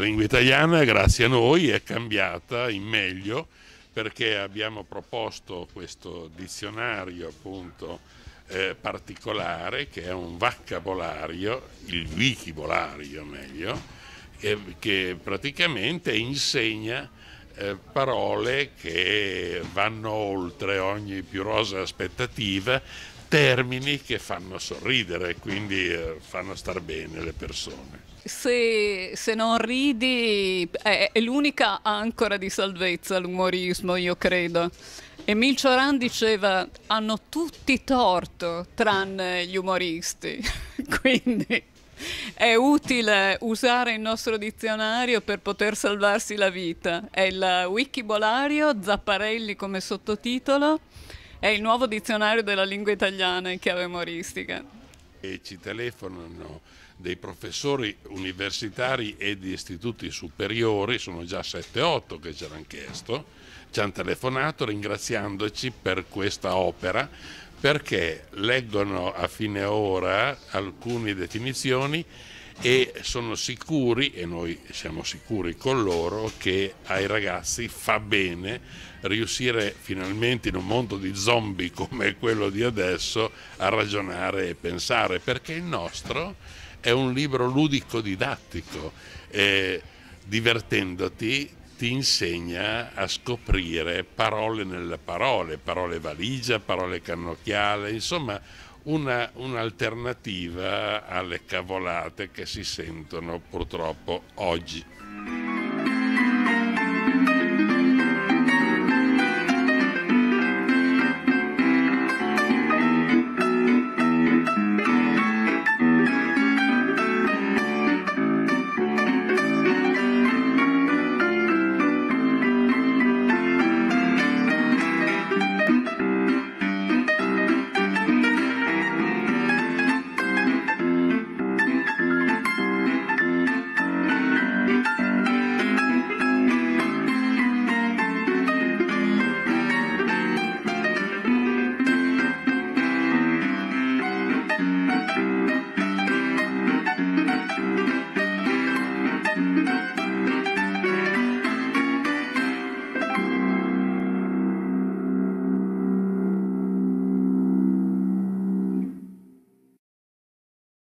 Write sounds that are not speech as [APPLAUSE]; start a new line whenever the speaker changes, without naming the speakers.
lingua italiana, grazie a noi, è cambiata in meglio perché abbiamo proposto questo dizionario appunto eh, particolare che è un vocabolario, il wikibolario meglio, eh, che praticamente insegna eh, parole che vanno oltre ogni più rosa aspettativa, termini che fanno sorridere, quindi eh, fanno star bene le persone.
Se, se, non ridi è, è, l'unica ancora di salvezza l'umorismo, io credo. Emil Cioran diceva hanno tutti torto tranne gli umoristi, [LAUGHS] quindi è utile usare il nostro dizionario per poter salvarsi la vita. È il Wikibolario, Zapparelli come sottotitolo, è il nuovo dizionario della lingua italiana in chiave umoristica.
E ci telefonano dei professori universitari e di istituti superiori, sono già 7-8 che ci hanno chiesto, ci hanno telefonato ringraziandoci per questa opera perché leggono a fine ora alcune definizioni e sono sicuri, e noi siamo sicuri con loro, che ai ragazzi fa bene riuscire finalmente in un mondo di zombie come quello di adesso a ragionare e pensare, perché il nostro è un libro ludico didattico, e divertendoti ti insegna a scoprire parole nelle parole, parole valigia, parole cannocchiale, insomma una, un'alternativa alle cavolate che si sentono purtroppo oggi.